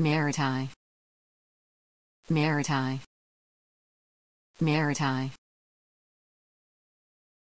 Maritime. Maritime. Maritime.